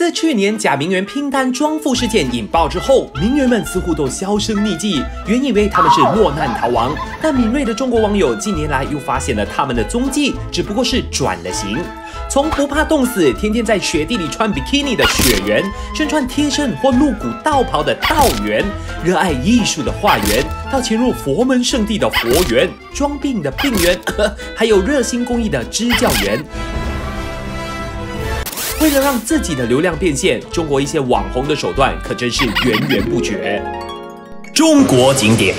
自去年假名媛拼单装富事件引爆之后，名媛们似乎都销声匿迹。原以为他们是落难逃亡，但敏锐的中国网友近年来又发现了他们的踪迹，只不过是转了型。从不怕冻死、天天在雪地里穿比基尼的雪原，身穿贴身或露骨道袍的道员，热爱艺术的画员，到潜入佛门圣地的佛缘，装病的病源，还有热心公益的支教员。为了让自己的流量变现，中国一些网红的手段可真是源源不绝。中国景点，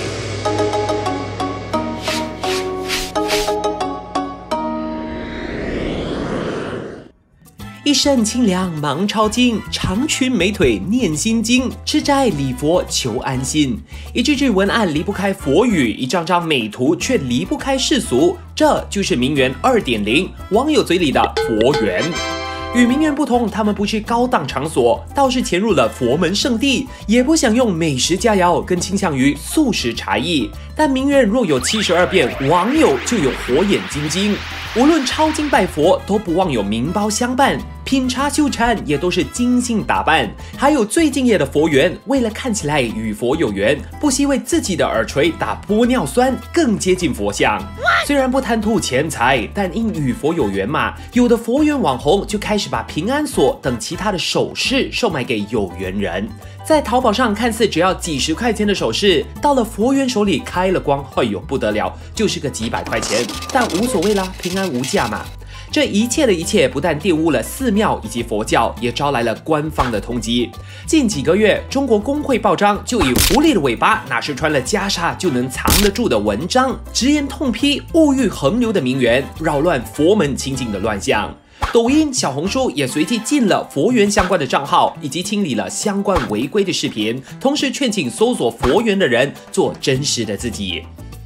一身清凉忙抄经，长裙美腿念心经，吃斋礼佛求安心。一句句文案离不开佛语，一张张美图却离不开世俗。这就是名媛二点零，网友嘴里的佛缘。与名媛不同，他们不去高档场所，倒是潜入了佛门圣地，也不想用美食佳肴，更倾向于素食茶艺。但名媛若有七十二变，网友就有火眼金睛。无论抄经拜佛，都不忘有名包相伴；品茶修禅，也都是精心打扮。还有最敬业的佛缘，为了看起来与佛有缘，不惜为自己的耳垂打玻尿酸，更接近佛像。虽然不贪图钱财，但因与佛有缘嘛，有的佛缘网红就开始把平安锁等其他的首饰售卖给有缘人。在淘宝上看似只要几十块钱的首饰，到了佛缘手里开了光，哎呦不得了，就是个几百块钱，但无所谓啦，平安无价嘛。这一切的一切不但玷污了寺庙以及佛教，也招来了官方的通缉。近几个月，中国工会报章就以“狐狸的尾巴哪是穿了袈裟就能藏得住”的文章，直言痛批物欲横流的名媛，扰乱佛门清净的乱象。抖音、小红书也随即禁了佛缘相关的账号，以及清理了相关违规的视频，同时劝请搜索佛缘的人做真实的自己。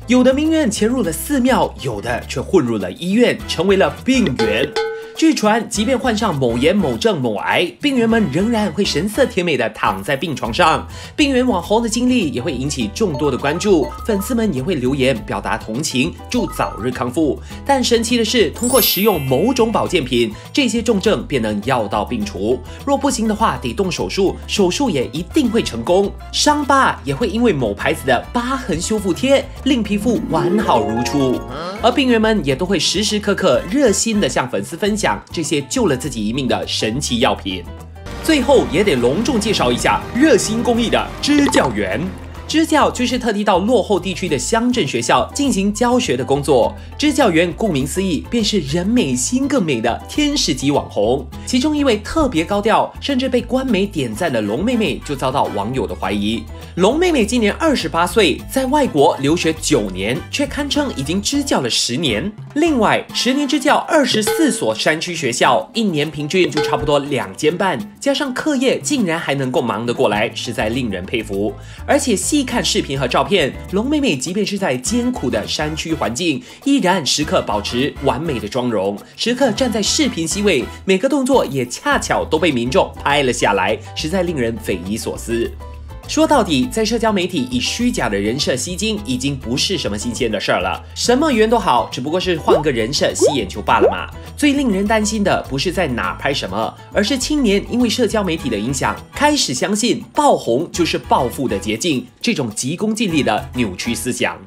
有的宁愿潜入了寺庙，有的却混入了医院，成为了病源。据传，即便患上某炎、某症、某癌，病人们仍然会神色甜美的躺在病床上。病员网红的经历也会引起众多的关注，粉丝们也会留言表达同情，祝早日康复。但神奇的是，通过食用某种保健品，这些重症便能药到病除。若不行的话，得动手术，手术也一定会成功。伤疤也会因为某牌子的疤痕修复贴，令皮肤完好如初。而病人们也都会时时刻刻热心的向粉丝分享。这些救了自己一命的神奇药品，最后也得隆重介绍一下热心公益的支教员。支教就是特地到落后地区的乡镇学校进行教学的工作。支教员顾名思义，便是人美心更美的天使级网红。其中一位特别高调，甚至被官媒点赞的龙妹妹，就遭到网友的怀疑。龙妹妹今年二十八岁，在外国留学九年，却堪称已经支教了十年。另外，十年支教二十四所山区学校，一年平均就差不多两间半，加上课业，竟然还能够忙得过来，实在令人佩服。而且一看视频和照片，龙妹妹即便是在艰苦的山区环境，依然时刻保持完美的妆容，时刻站在视频 C 位，每个动作也恰巧都被民众拍了下来，实在令人匪夷所思。说到底，在社交媒体以虚假的人设吸睛，已经不是什么新鲜的事儿了。什么缘都好，只不过是换个人设吸眼球罢了嘛。最令人担心的不是在哪拍什么，而是青年因为社交媒体的影响，开始相信爆红就是暴富的捷径，这种急功近利的扭曲思想。